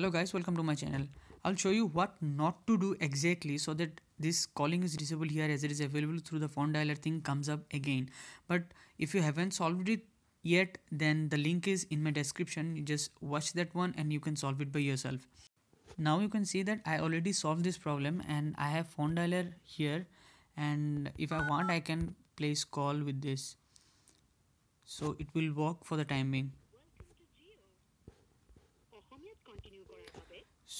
hello guys. Welcome to my channel. I'll show you what not to do exactly so that this calling is disabled here as it is available through the phone dialer thing comes up again. But if you haven't solved it yet then the link is in my description. You just watch that one and you can solve it by yourself. Now you can see that i already solved this problem and i have phone dialer here. And if i want i can place call with this. So it will work for the time being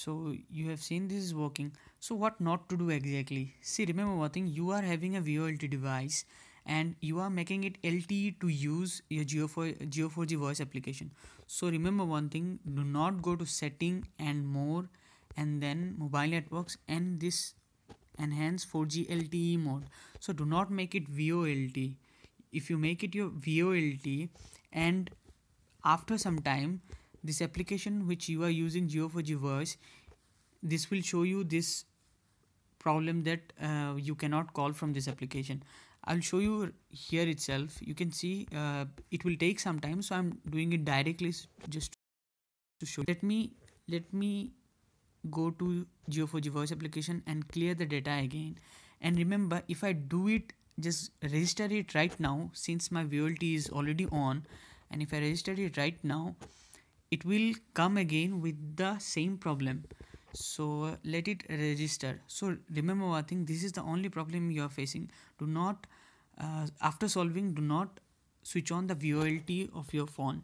so you have seen this is working. So what not to do exactly? See remember one thing you are having a VoLTE device and you are making it LTE to use your Jio, 4, Jio 4G voice application. So remember one thing do not go to setting and more and then mobile networks and this enhance 4G LTE mode. So do not make it VoLTE if you make it your VoLTE and after some time this application which you are using Jio4G voice this will show you this problem that uh, you cannot call from this application. I'll show you here itself. You can see uh, it will take some time so I'm doing it directly just to show. Let me let me go to Jio4G voice application and clear the data again. And remember if I do it just register it right now since my VoLTE is already on and if I register it right now it will come again with the same problem. So let it register. So remember one thing this is the only problem you are facing. Do not uh, after solving do not switch on the VoLTE of your phone.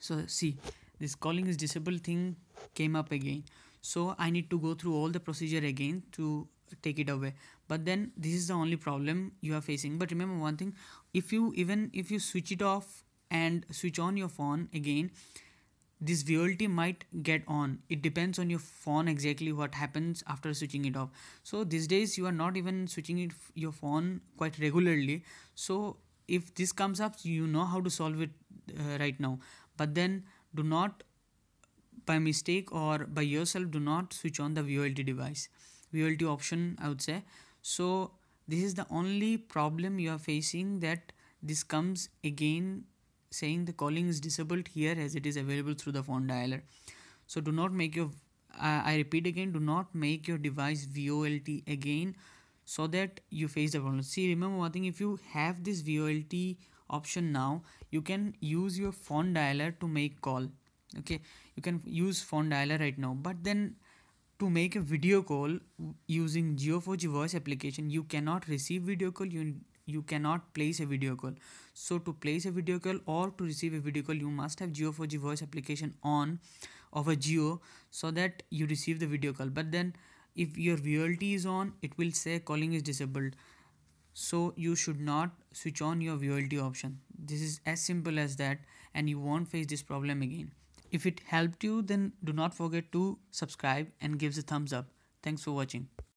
So see this calling is disabled thing came up again. So I need to go through all the procedure again to take it away. But then this is the only problem you are facing. But remember one thing if you even if you switch it off and switch on your phone again this VoLTE might get on. It depends on your phone exactly what happens after switching it off. So these days you are not even switching it your phone quite regularly. So if this comes up you know how to solve it uh, right now. But then do not by mistake or by yourself do not switch on the VoLTE device. VoLTE option I would say. So this is the only problem you are facing that this comes again saying the calling is disabled here as it is available through the phone dialer. So do not make your uh, i repeat again do not make your device VoLTE again so that you face the problem. See remember one thing if you have this VoLTE option now you can use your phone dialer to make call okay? You can use phone dialer right now but then to make a video call using Jio4G voice application you cannot receive video call you you cannot place a video call. So to place a video call or to receive a video call you must have Jio 4g voice application on of a Jio so that you receive the video call. But then if your VoLTE is on it will say calling is disabled. So you should not switch on your VoLTE option. This is as simple as that and you won't face this problem again. If it helped you then do not forget to subscribe and give a thumbs up. Thanks for watching